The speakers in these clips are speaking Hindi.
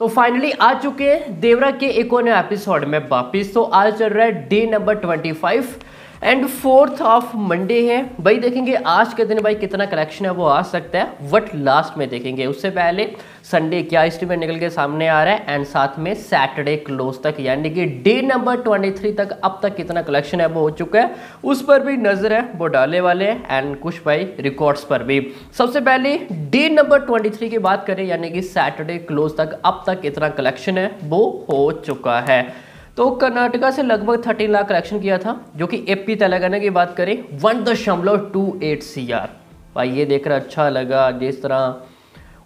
तो फाइनली आ चुके हैं देवरा के एक और एपिसोड में वापिस। तो आज चल रहा है day number twenty five and fourth of Monday है। भाई देखेंगे, आज के दिन भाई कितना कलेक्शन है, वो आ सकता है। वट लास्ट में देखेंगे। उससे पहले संडे क्या एस्टिमेट निकल के सामने आ रहा है एंड साथ में सैटरडे क्लोज तक, यानी कि डे नंबर 23 तक अब तक कितना कलेक्शन है, वो हो चुका है। उस पर भी नज़र है, वो डाले वाले हैं एंड कुछ भाई रिकॉर्ड्स पर भी। सबसे पहले डे नंबर 23 की बात करें, यानी कि सैटरडे क्लोज तक अब तक कितना कलेक्शन है, वो हो चुका है। तो कर्नाटका से लगभग थर्टीन लाख कलेक्शन किया था, जो कि एपी तेलंगाना की बात करें वन दशमलव टू एट सी आर भाई, ये देखकर अच्छा लगा जिस तरह।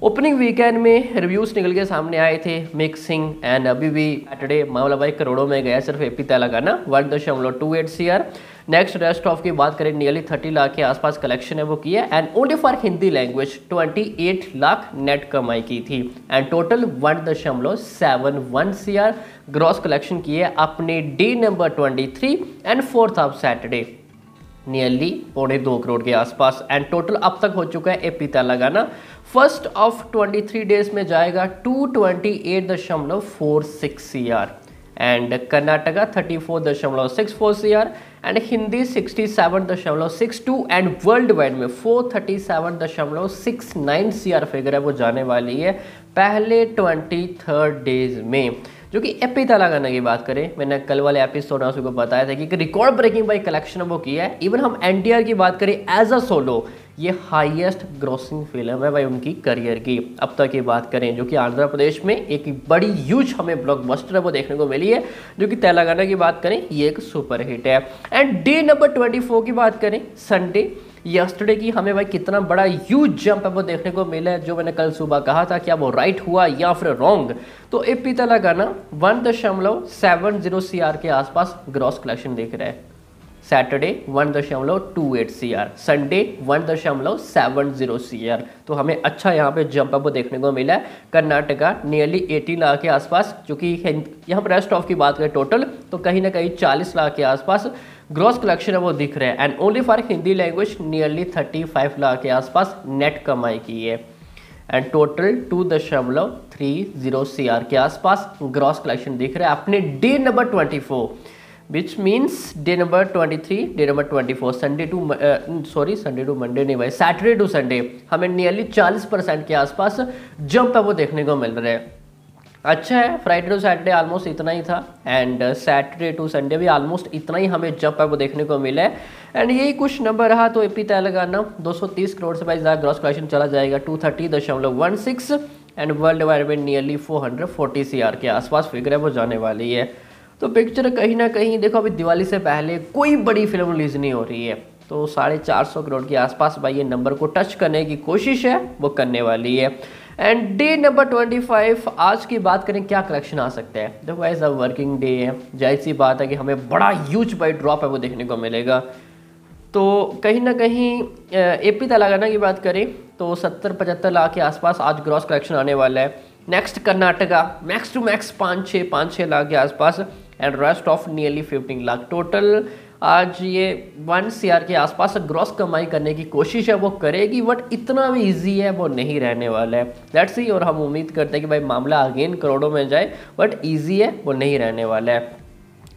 ओपनिंग वीकेंड में रिव्यूज़ निकल के सामने आए थे मिक्सिंग एंड अभी भी सैटरडे मामला भाई करोड़ों में गया सिर्फ़ एपी तेलंगाना वन दशमलव two eight C R next rest of की बात करें नियरली थर्टी लाख के आसपास कलेक्शन है वो किया and only for Hindi language twenty eight lakh net कमाई की थी. एंड टोटल वन दशमलव seven one C R gross collection किए अपने day number twenty three and fourth of Saturday nearly पौने दो करोड़ के आसपास. एंड टोटल अब तक हो चुका है एपी लगाना. फ़र्स्ट ऑफ़ 23 डेज़ में जाएगा टू ट्वेंटी एट दशमलव four six C R and Karnataka thirty four दशमलव six four C R and Hindi sixty seven दशमलव six two and worldwide में फोर थर्टी सेवन दशमलव six nine C R figure है, वो जाने वाली है पहले ट्वेंटी थर्ड डेज़ में। जो कि एपी तेलंगाना की बात करें, मैंने कल वाले एपिसोड में आपको बताया था कि रिकॉर्ड ब्रेकिंग बाई कलेक्शन वो किया है। इवन हम एनटीआर की बात करें एज अ सोलो ये हाईएस्ट ग्रोसिंग फ़िल्म है भाई उनकी करियर की। अब तक की बात करें, जो कि आंध्र प्रदेश में एक बड़ी यूज़ हमें ब्लॉकबस्टर है, वो देखने को मिली है, जो कि तेलंगाना की बात करें, ये एक सुपर हिट है। And day number twenty four की बात करें संडे यस्टरडे की हमें भाई कितना बड़ा यूज़ जंप है, वो देखने को मिला है, जो मैंने कल सुबह कहा था, क्या वो राइट हुआ या फिर रॉन्ग तो ए पी तेलंगाना वन दशमलव सेवन ज़ीरो सी के आसपास ग्रॉस कलेक्शन देख रहे हैं। सैटरडे वन दशमलव two eight C R Sunday one दशमलव सेवन ज़ीरो सी आर तो हमें अच्छा यहाँ पे जंप अप देखने को मिला है। कर्नाटका नियरली एटीन लाख के आसपास, जो कि यहाँ पर रेस्ट ऑफ़ की बात करें टोटल तो कहीं ना कहीं चालीस लाख के आसपास ग्रॉस कलेक्शन है वो दिख रहे हैं। And only for Hindi language nearly thirty five lakh के आसपास नेट कमाई की है। एंड टोटल टू दशमलव थ्री ज़ीरो सी आर के आसपास ग्रॉस कलेक्शन दिख रहा है। अपने day number twenty four means day number twenty three day number twenty four Sunday to sorry Sunday to Monday नहीं भाई सैटरडे टू संडे हमें नियरली चालीस परसेंट के आसपास जंप है वो देखने को मिल रहा है। अच्छा है फ्राइडे टू सैटरडे ऑलमोस्ट इतना ही था एंड सैटरडे टू संडे भी ऑलमोस्ट इतना ही हमें जंप है वो देखने को मिला है। एंड यही कुछ नंबर रहा तो एपी तेलंगाना 230 करोड़ से भाई ज़्यादा ग्रॉस कलेक्शन चला जाएगा टू थर्टी दशमलव one six and worldwide में nearly four hundred forty C R के आसपास फिगर है, वो जाने वाली है। तो पिक्चर कहीं ना कहीं, देखो अभी दिवाली से पहले कोई बड़ी फ़िल्म रिलीज़ नहीं हो रही है। तो साढ़े चार सौ करोड़ के आसपास भाई ये नंबर को टच करने की कोशिश है, वो करने वाली है। And day number twenty five आज की बात करें, क्या कलेक्शन आ सकता है? देखो एज अ वर्किंग डे है। ज़ाहिर सी बात है कि हमें बड़ा ह्यूज बाई ड्रॉप है वो देखने को मिलेगा। तो कहीं ना कहीं ए पी तेलंगाना की बात करें तो सत्तर पचहत्तर लाख के आसपास आज ग्रॉस कलेक्शन आने वाला है। Next Karnataka max to max पाँच छः पाँच छः लाख के आसपास। And rest of nearly fifteen lakh total आज ये वन सी के आसपास ग्रॉस कमाई करने की कोशिश है, वो करेगी बट इतना भी इजी है, वो नहीं रहने वाला है। लेट्स सी और हम उम्मीद करते हैं कि भाई मामला अगेन करोड़ों में जाए बट इजी है, वो नहीं रहने वाला है।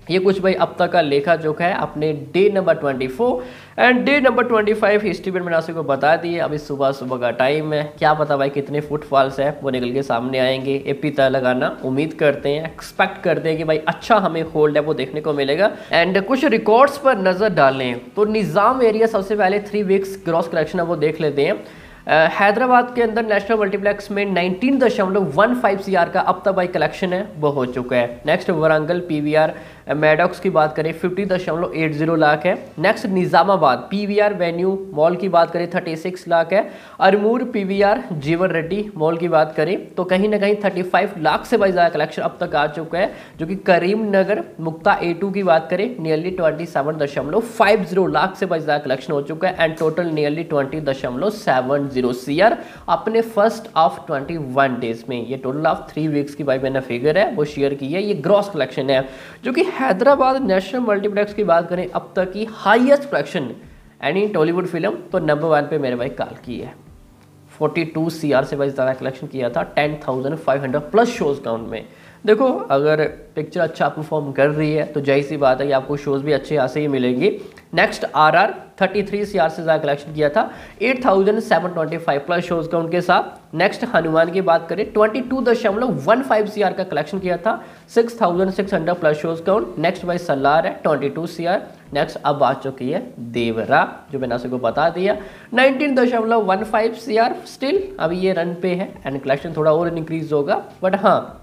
ये कुछ भाई अब तक का लेखा जोखा है अपने day number 24 and day number 25 history में मैंने को बता दिए अभी सुबह सुबह का टाइम है। क्या पता भाई कितने फुटफॉल्स है, वो निकल के सामने आएँगे। एपी तय लगाना, उम्मीद करते हैं एक्सपेक्ट करते हैं कि भाई अच्छा हमें होल्ड है, वो देखने को मिलेगा। एंड कुछ रिकॉर्ड्स पर नज़र डालें तो निज़ाम एरिया सबसे पहले थ्री वीक्स क्रॉस कलेक्शन है, वो देख लेते हैं। हैदराबाद के अंदर नेशनल मल्टीप्लेक्स में 19 दशमलव वन फाइव सी आर का अब तक भाई कलेक्शन है, वो हो चुका है। नेक्स्ट वरंगल, पीवीआर मेडॉक्स की बात करें, फिफ्टी दशमलव एट ज़ीरो लाख है। Next Nizamabad, PVR venue, mall की बात करें, थर्टी सिक्स लाख है। अरमूर, पीवीआर, जीवन रेड्डी, मॉल की बात करें तो कहीं ना कहीं थर्टी फाइव लाख से भाई ज़्यादा कलेक्शन अब तक आ चुका है, जो कि करीम नगर मुक्ता ए टू की बात करें नियरली ट्वेंटी सेवन दशमलव फाइव ज़ीरो लाख से भाई ज़्यादा कलेक्शन हो चुका है एंड टोटल नियरली ट्वेंटी दशमलव सेवन ज़ीरो सी अपने first of twenty one days में। ये टोटल ऑफ़ थ्री वीक्स की भाई मैंने फिगर है वो शेयर की है ये ग्रॉस कलेक्शन है। जो कि हैदराबाद नेशनल मल्टीप्लेक्स की बात करें अब तक की highest collection any Tollywood film तो नंबर वन पे मेरे भाई काल की है। 42 सीआर से भाई ज़्यादा कलेक्शन किया था 10,500 प्लस शोज़ काउंट में। देखो, अगर पिक्चर अच्छा परफॉर्म कर रही है तो जही सी बात है कि आपको शोज़ भी अच्छे यहाँ से ही मिलेंगी। Next R R thirty three C R से ज़्यादा कलेक्शन किया था। Eight thousand seven twenty five plus shows का उनके साथ। नेक्स्ट हनुमान की बात करें ट्वेंटी टू दशमलव वन फाइव सी आर का कलेक्शन किया था। Six thousand six hundred plus shows count next by Salaar है twenty two C R next अब आ चुकी है देवरा जो मैंने आपको बता दिया। नाइनटीन दशमलव one five C R still अभी ये रन पे है एंड कलेक्शन थोड़ा और इंक्रीज होगा। बट हाँ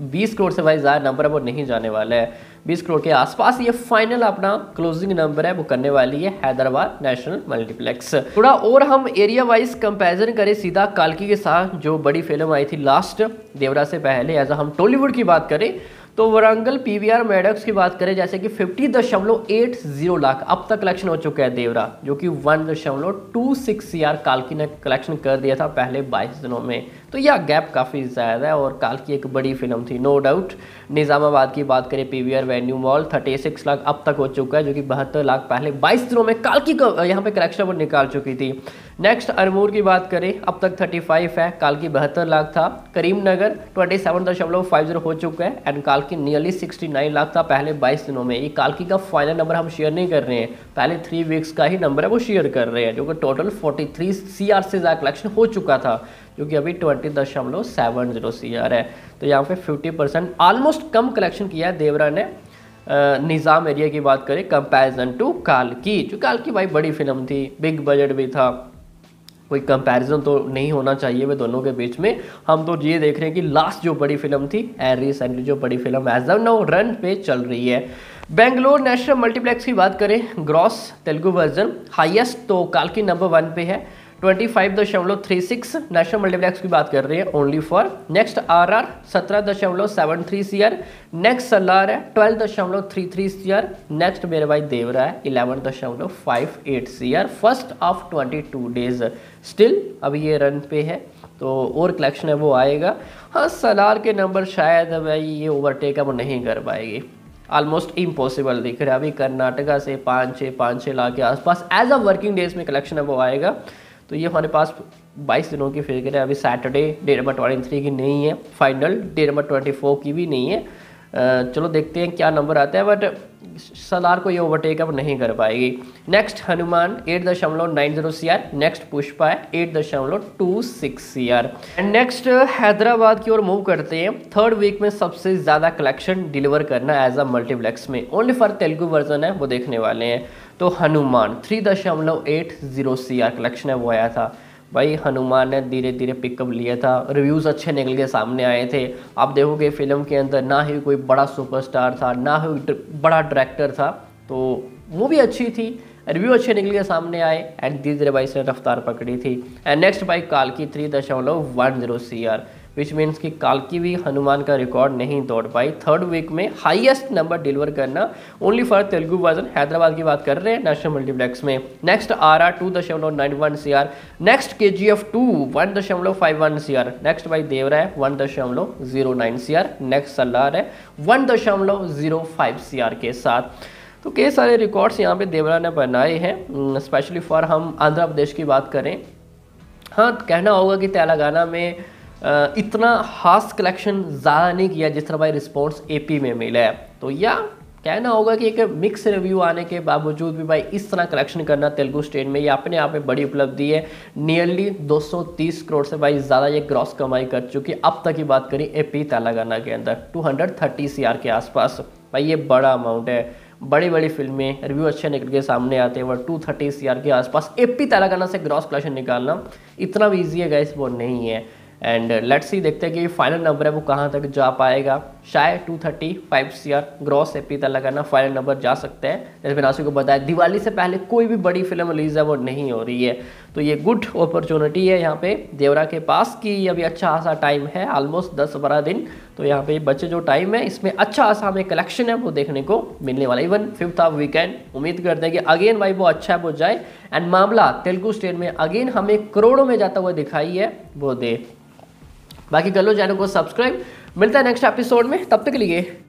बीस करोड़ से भाई ज़्यादा नंबर है वो नहीं जाने वाला है। बीस करोड़ के आसपास ये फाइनल अपना क्लोजिंग नंबर है, वो करने वाली है हैदराबाद नेशनल मल्टीप्लेक्स थोड़ा और हम एरिया वाइज कंपैरिजन करें सीधा कालकी के साथ, जो बड़ी फ़िल्म आई थी लास्ट देवरा से पहले एज हम टॉलीवुड की बात करें तो वरंगल पीवीआर मेडक्स की बात करें, जैसे कि फिफ्टी दशमलव एट ज़ीरो लाख, अब तक कलेक्शन हो चुका है देवरा, जो कि वन दशमलव टू सिक्स सी आर कालकी ने कलेक्शन कर दिया था पहले बाईस दिनों में। तो यह गैप काफ़ी ज़्यादा है और काल की एक बड़ी फ़िल्म थी नो डाउट निज़ामाबाद की बात करें PVR venue mall thirty six lakh अब तक हो चुका है, जो कि बहत्तर लाख पहले बाईस दिनों में काल की यहाँ पे कलेक्शन वो निकाल चुकी थी। नेक्स्ट अरमूर की बात करें, अब तक थर्टी फाइव है, काल की बहत्तर लाख था। करीमनगर ट्वेंटी सेवन दशमलव फाइव ज़ीरो हो चुका है एंड काल की नियरली सिक्सटी नाइन लाख था पहले बाईस दिनों में। ये काल की का फाइनल नंबर हम शेयर नहीं कर रहे हैं। पहले थ्री वीक्स का ही नंबर है, वो शेयर कर रहे हैं, जो कि total forty three C R से ज़्यादा कलेक्शन हो चुका था। जो कि अभी ट्वेंटी दशमलव सेवन ज़ीरो सी आर है। तो यहाँ पे फिफ्टी परसेंट ऑलमोस्ट कम कलेक्शन किया है देवरा ने। निज़ाम एरिया की बात करें कंपैरिजन टू काल की जो काल की भाई बड़ी फ़िल्म थी बिग बजट भी था। कोई कंपैरिजन तो नहीं होना चाहिए वे दोनों के बीच में। हम तो ये देख रहे हैं कि लास्ट जो बड़ी फ़िल्म थी एंड रिसेंटली जो बड़ी film as of now run पे चल रही है। बेंगलोर नेशनल मल्टीप्लेक्स की बात करें ग्रॉस तेलुगु वर्जन हाईएस्ट तो काल की नंबर वन पे है। ट्वेंटी फाइव दशमलव थ्री सिक्स नेशनल मल्टीप्लेक्स की बात कर रहे हैं only for next R R सत्रह दशमलव seven three C R next Salaar है ट्वेल्व दशमलव three three C R next मेरे भाई देवरा है इलेवन दशमलव five eight C R first of twenty two days still अभी ये रन पे है तो और कलेक्शन है, वो आएगा। हाँ सलार के नंबर शायद भाई ये ओवरटेक वो नहीं कर पाएगी। ऑलमोस्ट इम्पॉसिबल दिख रहा है। अभी कर्नाटका से पाँच छः पाँच छः लाख के आसपास एज अ वर्किंग डेज़ में कलेक्शन है, वो आएगा। तो ये हमारे पास 22 दिनों की फिगर है। अभी Saturday day number twenty three की नहीं है। Final day number twenty four की भी नहीं है। चलो देखते हैं क्या नंबर आता है बट सलार को ये ओवरटेक अब नहीं कर पाएगी। नेक्स्ट हनुमान एट दशमलव nine zero C R next Pushpa है एट दशमलव two six C R and next Hyderabad की ओर मूव करते हैं। थर्ड वीक में सबसे ज़्यादा कलेक्शन डिलीवर करना एज अ मल्टीप्लेक्स में। ओनली फॉर तेलुगु वर्जन है, वो देखने वाले हैं। तो हनुमान थ्री दशमलव eight zero C R collection है, वो आया था। भाई, हनुमान ने धीरे धीरे पिकअप लिया था। रिव्यूज़ अच्छे निकल के सामने आए थे। आप देखोगे फ़िल्म के अंदर ना ही कोई बड़ा सुपरस्टार था, ना ही बड़ा डायरेक्टर था तो मूवी अच्छी थी। रिव्यू अच्छे निकल के सामने आए एंड धीरे धीरे भाई इसने रफ्तार पकड़ी थी। एंड नेक्स्ट भाई काल की थ्री दशमलव one zero C are which means कि कालकी भी हनुमान का रिकॉर्ड नहीं तोड़ पाई। थर्ड वीक में हाईएस्ट नंबर डिलीवर करना। Only for Telugu version Hyderabad की बात कर रहे हैं नेशनल मल्टीप्लेक्स में। नेक्स्ट आर आर टू दशमलव nine one C R next के जी एफ़ टू वन दशमलव five one C R next by देवरा है वन दशमलव zero nine C R next Salaar है वन दशमलव ज़ीरो फाइव सी आर के साथ। तो कई सारे रिकॉर्ड्स यहाँ पे देवरा ने बनाए हैं। स्पेशली फॉर हम आंध्र प्रदेश की बात करें। हाँ कहना होगा कि तेलंगाना में इतना हास कलेक्शन ज़्यादा नहीं किया जिस तरह भाई रिस्पॉन्स एपी में मिला है। तो या, कहना होगा कि एक मिक्स रिव्यू आने के बावजूद भी भाई इस तरह कलेक्शन करना तेलुगु स्टेट में ये अपने आप में बड़ी उपलब्धि है। नियरली 230 करोड़ से भाई ज़्यादा ये ग्रॉस कमाई कर चुकी अब तक की बात करें एपी तेलंगाना के अंदर 230 सीआर के आसपास। भाई ये बड़ा अमाउंट है। बड़ी बड़ी फ़िल्में रिव्यू अच्छे निकल के सामने आते हैं वो टू थर्टी के आसपास एपी तेलंगाना से ग्रॉस कलेक्शन निकालना इतना भी ईजी है गैस वो नहीं है। एंड लेट्स सी देखते हैं कि फाइनल नंबर है वो कहाँ तक जा पाएगा। शायद two thirty five C R gross AP तक लगाना फाइनल नंबर जा सकते हैं। जैसे मैंने आपको बताया, दिवाली से पहले कोई भी बड़ी फ़िल्म रिलीज़ है वो नहीं हो रही है। तो ये गुड अपॉर्चुनिटी है यहाँ पे देवरा के पास कि अभी अच्छा खासा टाइम है ऑलमोस्ट दस बारह दिन। तो यहाँ पे बच्चे जो टाइम है, इसमें अच्छा खासा हमें कलेक्शन है वो देखने को मिलने वाला इवन फिफ्थ ऑफ़ वीकेंड उम्मीद करते हैं कि अगेन भाई वो अच्छा है, वो जाए। एंड मामला तेलुगु स्टेट में अगेन हमें करोड़ों में जाता हुआ दिखाई है, वो दे बाकी कर लो चैनल को सब्सक्राइब। मिलता है नेक्स्ट एपिसोड में। तब तक के लिए।